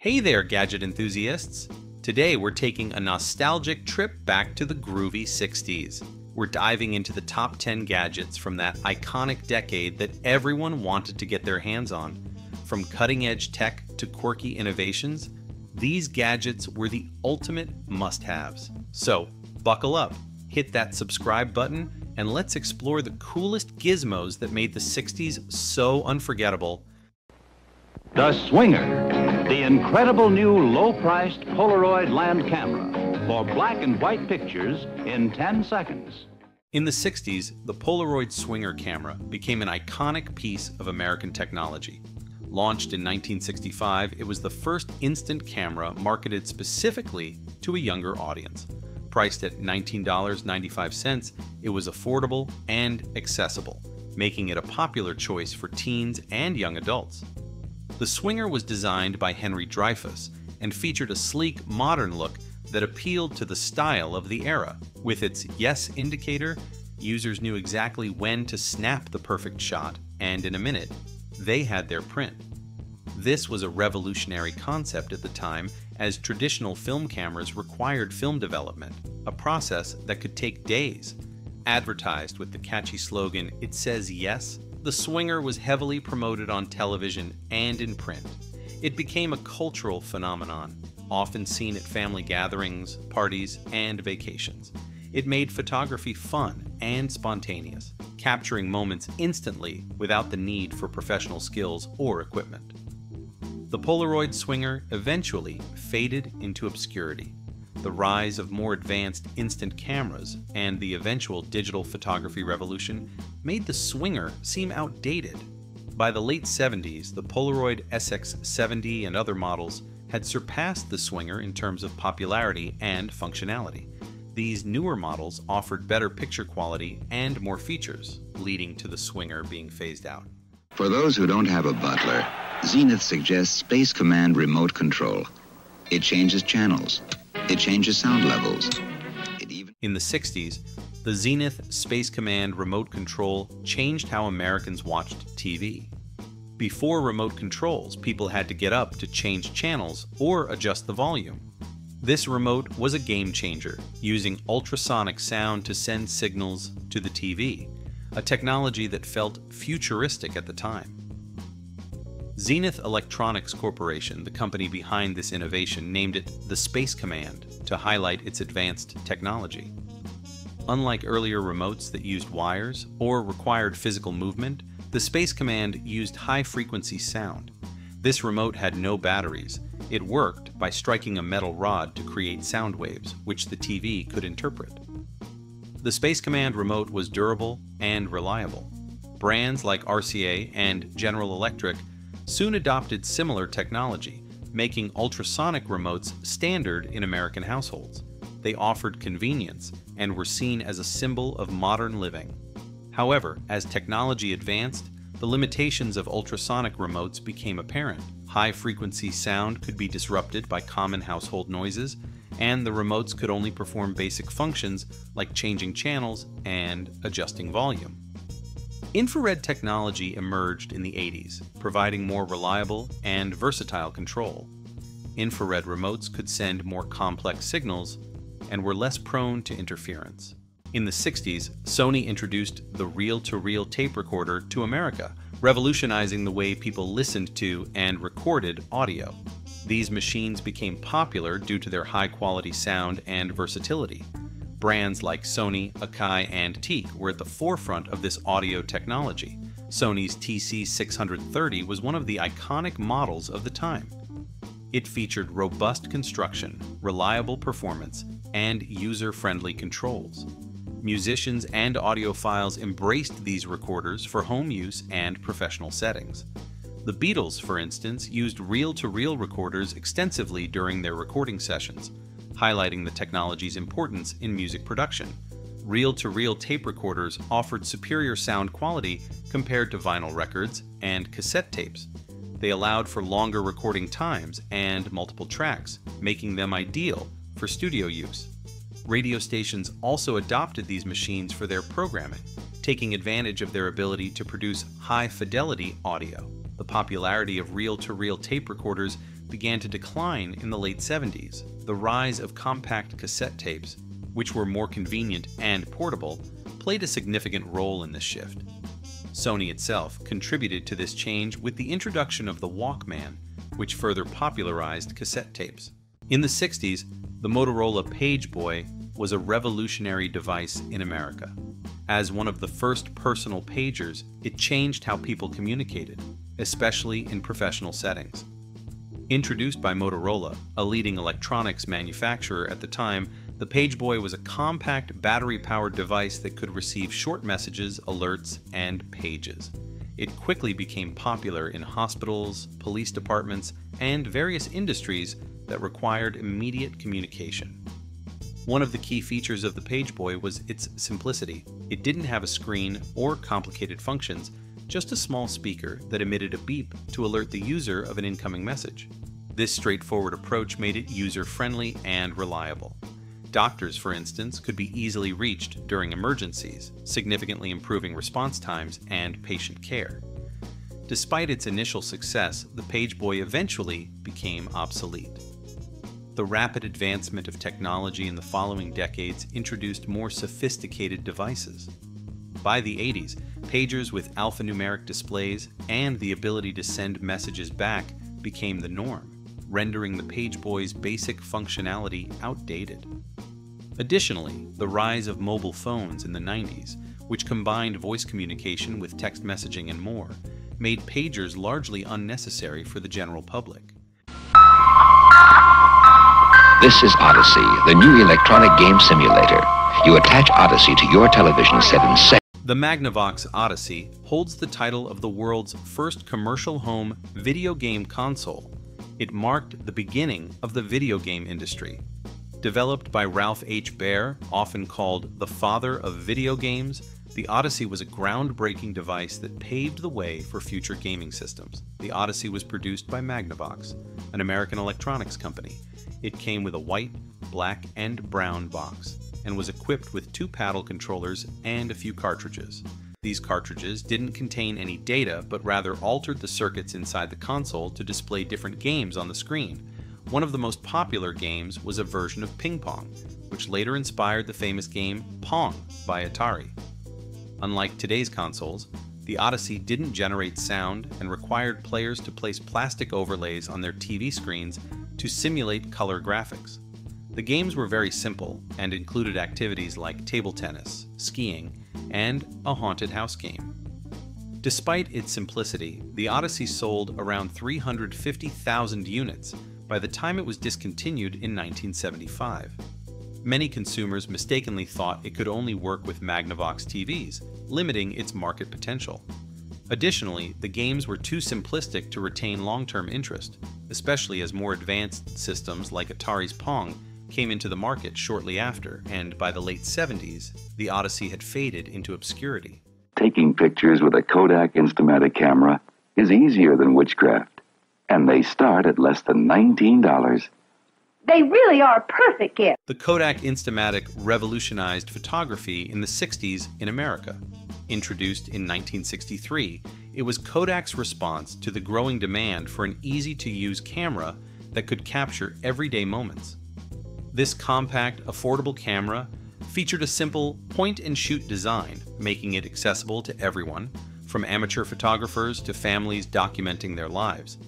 Hey there, gadget enthusiasts! Today we're taking a nostalgic trip back to the groovy 60s. We're diving into the top 10 gadgets from that iconic decade that everyone wanted to get their hands on. From cutting edge tech to quirky innovations, these gadgets were the ultimate must haves. So, buckle up, hit that subscribe button, and let's explore the coolest gizmos that made the 60s so unforgettable. The Swinger, the incredible new low-priced Polaroid land camera for black and white pictures in 10 seconds. In the 60s, the Polaroid Swinger camera became an iconic piece of American technology. Launched in 1965, it was the first instant camera marketed specifically to a younger audience. Priced at $19.95, it was affordable and accessible, making it a popular choice for teens and young adults. The Swinger was designed by Henry Dreyfuss and featured a sleek, modern look that appealed to the style of the era. With its yes indicator, users knew exactly when to snap the perfect shot, and in a minute, they had their print. This was a revolutionary concept at the time as traditional film cameras required film development, a process that could take days. Advertised with the catchy slogan, It Says Yes, the Swinger was heavily promoted on television and in print. It became a cultural phenomenon, often seen at family gatherings, parties, and vacations. It made photography fun and spontaneous, capturing moments instantly without the need for professional skills or equipment. The Polaroid Swinger eventually faded into obscurity. The rise of more advanced instant cameras and the eventual digital photography revolution made the Swinger seem outdated. By the late 70s, the Polaroid SX70 and other models had surpassed the Swinger in terms of popularity and functionality. These newer models offered better picture quality and more features, leading to the Swinger being phased out. For those who don't have a butler, Zenith suggests Space Command remote control. It changes channels. It changes sound levels. Even In the 60s, the Zenith Space Command remote control changed how Americans watched TV. Before remote controls, people had to get up to change channels or adjust the volume. This remote was a game changer, using ultrasonic sound to send signals to the TV, a technology that felt futuristic at the time. Zenith Electronics Corporation, the company behind this innovation, named it the Space Command to highlight its advanced technology. Unlike earlier remotes that used wires or required physical movement, the Space Command used high frequency sound. This remote had no batteries. It worked by striking a metal rod to create sound waves, which the TV could interpret. The Space Command remote was durable and reliable. Brands like RCA and General Electric soon adopted similar technology, making ultrasonic remotes standard in American households. They offered convenience and were seen as a symbol of modern living. However, as technology advanced, the limitations of ultrasonic remotes became apparent. High frequency sound could be disrupted by common household noises, and the remotes could only perform basic functions like changing channels and adjusting volume. Infrared technology emerged in the 80s, providing more reliable and versatile control. Infrared remotes could send more complex signals and were less prone to interference. In the 60s, Sony introduced the reel to reel tape recorder to America, revolutionizing the way people listened to and recorded audio. These machines became popular due to their high quality sound and versatility. Brands like Sony, Akai, and TEAC were at the forefront of this audio technology. Sony's TC630 was one of the iconic models of the time. It featured robust construction, reliable performance, and user friendly controls. Musicians and audiophiles embraced these recorders for home use and professional settings. The Beatles, for instance, used reel to reel recorders extensively during their recording sessions, highlighting the technology's importance in music production. Reel to reel tape recorders offered superior sound quality compared to vinyl records and cassette tapes. They allowed for longer recording times and multiple tracks, making them ideal for studio use. Radio stations also adopted these machines for their programming, taking advantage of their ability to produce high fidelity audio. The popularity of reel to reel tape recorders began to decline in the late 70s. The rise of compact cassette tapes, which were more convenient and portable, played a significant role in this shift. Sony itself contributed to this change with the introduction of the Walkman, which further popularized cassette tapes. In the 60s, the Motorola Pageboy was a revolutionary device in America. As one of the first personal pagers, it changed how people communicated, especially in professional settings. Introduced by Motorola, a leading electronics manufacturer at the time, the Pageboy was a compact battery-powered device that could receive short messages, alerts, and pages. It quickly became popular in hospitals, police departments, and various industries that required immediate communication. One of the key features of the Pageboy was its simplicity. It didn't have a screen or complicated functions, just a small speaker that emitted a beep to alert the user of an incoming message. This straightforward approach made it user-friendly and reliable. Doctors, for instance, could be easily reached during emergencies, significantly improving response times and patient care. Despite its initial success, the Pageboy eventually became obsolete. The rapid advancement of technology in the following decades introduced more sophisticated devices. By the 80s, pagers with alphanumeric displays and the ability to send messages back became the norm, rendering the Pageboy's basic functionality outdated. Additionally, the rise of mobile phones in the 90s, which combined voice communication with text messaging and more, made pagers largely unnecessary for the general public. This is Odyssey, the new electronic game simulator. You attach Odyssey to your television set in seconds. The Magnavox Odyssey holds the title of the world's first commercial home video game console. It marked the beginning of the video game industry. Developed by Ralph H. Baer, often called the father of video games, the Odyssey was a groundbreaking device that paved the way for future gaming systems. The Odyssey was produced by Magnavox, an American electronics company, it came with a white, black, and brown box, and was equipped with two paddle controllers and a few cartridges. These cartridges didn't contain any data, but rather altered the circuits inside the console to display different games on the screen. One of the most popular games was a version of Ping Pong, which later inspired the famous game Pong by Atari. Unlike today's consoles, the Odyssey didn't generate sound and required players to place plastic overlays on their TV screens to simulate color graphics. The games were very simple and included activities like table tennis, skiing, and a haunted house game. Despite its simplicity, the Odyssey sold around 350,000 units by the time it was discontinued in 1975. Many consumers mistakenly thought it could only work with Magnavox TVs, limiting its market potential. Additionally, the games were too simplistic to retain long-term interest, especially as more advanced systems like Atari's Pong came into the market shortly after, and by the late 70s, the Odyssey had faded into obscurity. Taking pictures with a Kodak Instamatic camera is easier than witchcraft, and they start at less than $19. They really are a perfect gift. The Kodak Instamatic revolutionized photography in the 60s in America. Introduced in 1963, it was Kodak's response to the growing demand for an easy-to-use camera that could capture everyday moments. This compact, affordable camera featured a simple point-and-shoot design, making it accessible to everyone, from amateur photographers to families documenting their lives.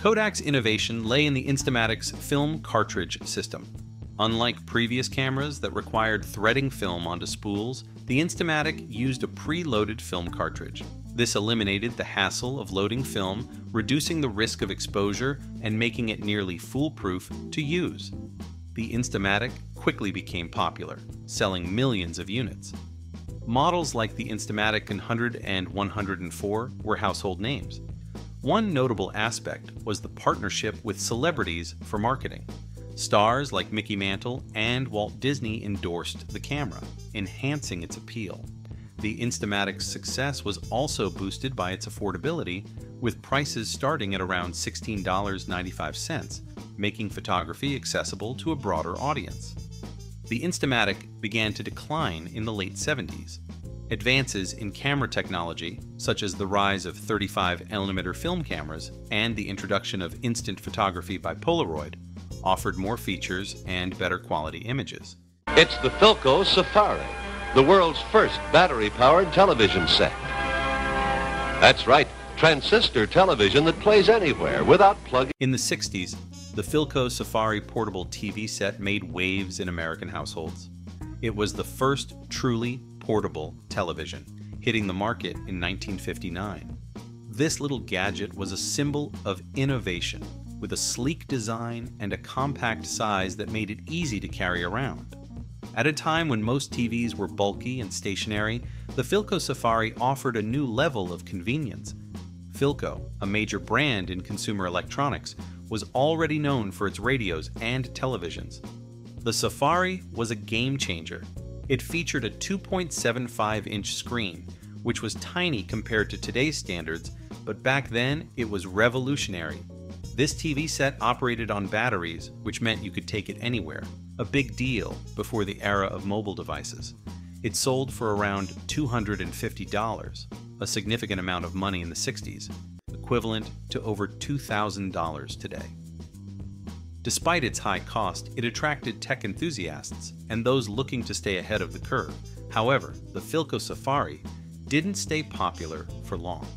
Kodak's innovation lay in the Instamatic's film cartridge system. Unlike previous cameras that required threading film onto spools, the Instamatic used a pre-loaded film cartridge. This eliminated the hassle of loading film, reducing the risk of exposure, and making it nearly foolproof to use. The Instamatic quickly became popular, selling millions of units. Models like the Instamatic 100 and 104 were household names. One notable aspect was the partnership with celebrities for marketing. Stars like Mickey Mantle and Walt Disney endorsed the camera, enhancing its appeal. The Instamatic's success was also boosted by its affordability, with prices starting at around $16.95, making photography accessible to a broader audience. The Instamatic began to decline in the late 70s. Advances in camera technology, such as the rise of 35mm film cameras and the introduction of instant photography by Polaroid, offered more features and better quality images. It's the Philco Safari, the world's first battery-powered television set. That's right, transistor television that plays anywhere without plugging. In the 60s, the Philco Safari portable TV set made waves in American households. It was the first truly portable television, hitting the market in 1959. This little gadget was a symbol of innovation, with a sleek design and a compact size that made it easy to carry around. At a time when most TVs were bulky and stationary, the Philco Safari offered a new level of convenience. Philco, a major brand in consumer electronics, was already known for its radios and televisions. The Safari was a game changer. It featured a 2.75 inch screen, which was tiny compared to today's standards, but back then it was revolutionary. This TV set operated on batteries, which meant you could take it anywhere, a big deal before the era of mobile devices. It sold for around $250, a significant amount of money in the 60s, equivalent to over $2,000 today. Despite its high cost, it attracted tech enthusiasts and those looking to stay ahead of the curve. However, the Philco Safari didn't stay popular for long.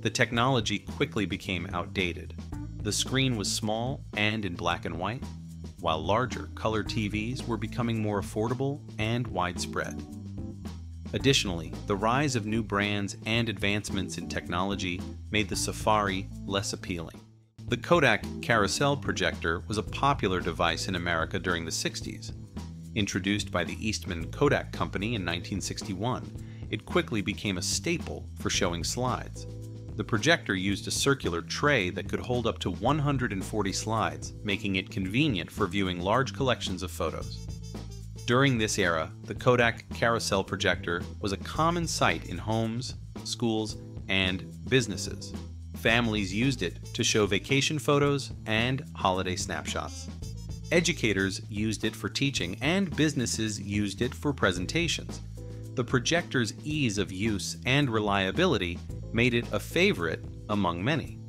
The technology quickly became outdated. The screen was small and in black and white, while larger color TVs were becoming more affordable and widespread. Additionally, the rise of new brands and advancements in technology made the Safari less appealing. The Kodak carousel projector was a popular device in America during the 60s. Introduced by the Eastman Kodak Company in 1961, it quickly became a staple for showing slides. The projector used a circular tray that could hold up to 140 slides, making it convenient for viewing large collections of photos. During this era, the Kodak carousel projector was a common sight in homes, schools, and businesses. Families used it to show vacation photos and holiday snapshots. Educators used it for teaching, and businesses used it for presentations. The projector's ease of use and reliability made it a favorite among many.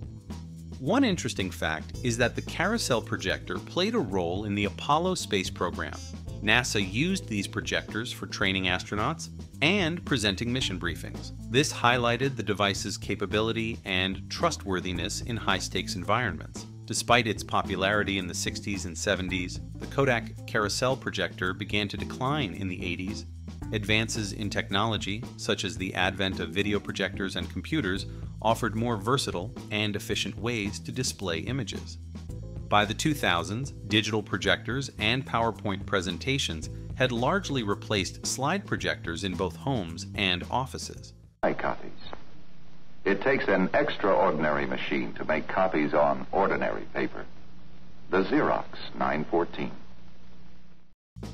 One interesting fact is that the carousel projector played a role in the Apollo space program. NASA used these projectors for training astronauts and presenting mission briefings. This highlighted the device's capability and trustworthiness in high stakes environments. Despite its popularity in the 60s and 70s, the Kodak carousel projector began to decline in the 80s Advances in technology, such as the advent of video projectors and computers, offered more versatile and efficient ways to display images. By the 2000s, digital projectors and PowerPoint presentations had largely replaced slide projectors in both homes and offices. copies. It takes an extraordinary machine to make copies on ordinary paper. The Xerox 914.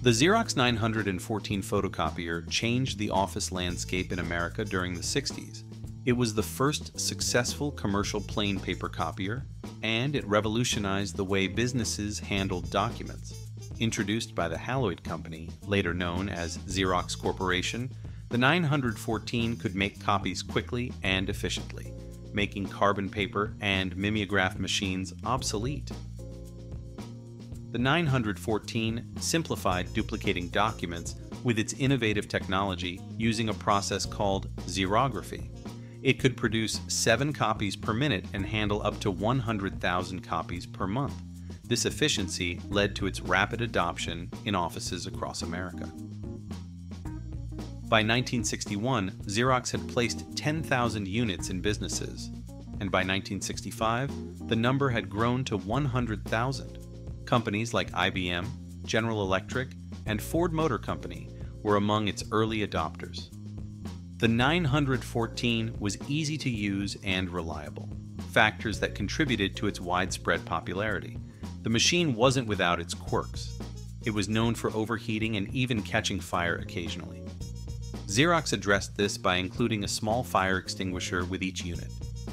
The Xerox 914 photocopier changed the office landscape in America during the 60s. It was the first successful commercial plain paper copier, and it revolutionized the way businesses handled documents. Introduced by the Haloid Company, later known as Xerox Corporation, the 914 could make copies quickly and efficiently, making carbon paper and mimeograph machines obsolete. The 914 simplified duplicating documents with its innovative technology using a process called xerography. It could produce 7 copies per minute and handle up to 100,000 copies per month. This efficiency led to its rapid adoption in offices across America. By 1961, Xerox had placed 10,000 units in businesses, and by 1965, the number had grown to 100,000. Companies like IBM, General Electric, and Ford Motor Company were among its early adopters. The 914 was easy to use and reliable, factors that contributed to its widespread popularity. The machine wasn't without its quirks. It was known for overheating and even catching fire occasionally. Xerox addressed this by including a small fire extinguisher with each unit.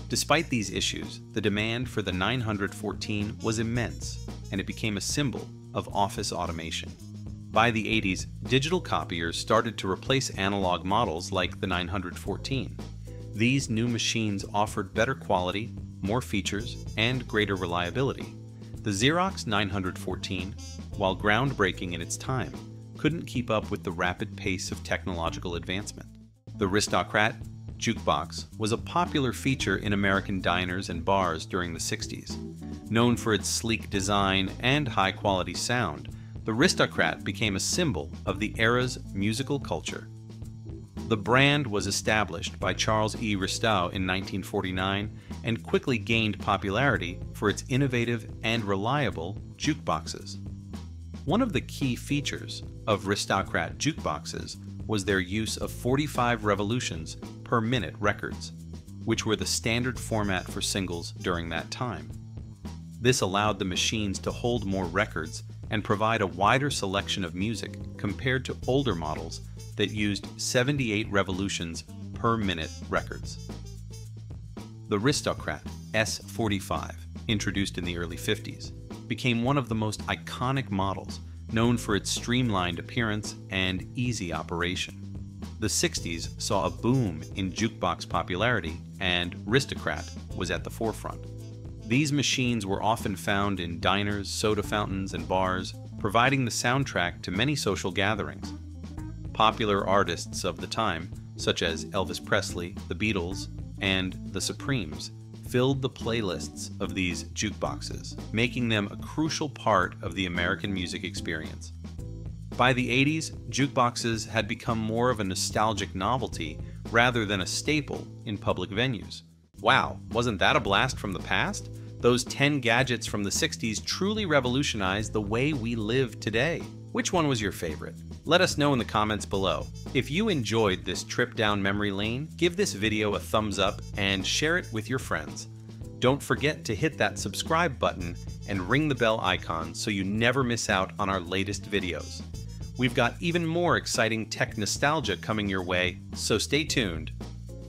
Despite these issues, the demand for the 914 was immense, and it became a symbol of office automation. By the 80s, digital copiers started to replace analog models like the 914. These new machines offered better quality, more features, and greater reliability. The Xerox 914, while groundbreaking in its time, couldn't keep up with the rapid pace of technological advancement. The Ristaucrat jukebox was a popular feature in American diners and bars during the 60s. Known for its sleek design and high quality sound, the Ristaucrat became a symbol of the era's musical culture. The brand was established by Charles E. Ristow in 1949 and quickly gained popularity for its innovative and reliable jukeboxes. One of the key features of Ristaucrat jukeboxes was their use of 45 revolutions per minute records, which were the standard format for singles during that time. This allowed the machines to hold more records and provide a wider selection of music compared to older models that used 78 revolutions per minute records. The Ristaucrat S45, introduced in the early 50s, became one of the most iconic models, known for its streamlined appearance and easy operation. The 60s saw a boom in jukebox popularity, and Ristaucrat was at the forefront. These machines were often found in diners, soda fountains, and bars, providing the soundtrack to many social gatherings. Popular artists of the time, such as Elvis Presley, the Beatles, and the Supremes, filled the playlists of these jukeboxes, making them a crucial part of the American music experience. By the 80s, jukeboxes had become more of a nostalgic novelty rather than a staple in public venues. Wow, wasn't that a blast from the past? Those 10 gadgets from the 60s truly revolutionized the way we live today. Which one was your favorite? Let us know in the comments below. If you enjoyed this trip down memory lane, give this video a thumbs up and share it with your friends. Don't forget to hit that subscribe button and ring the bell icon so you never miss out on our latest videos. We've got even more exciting tech nostalgia coming your way, so stay tuned.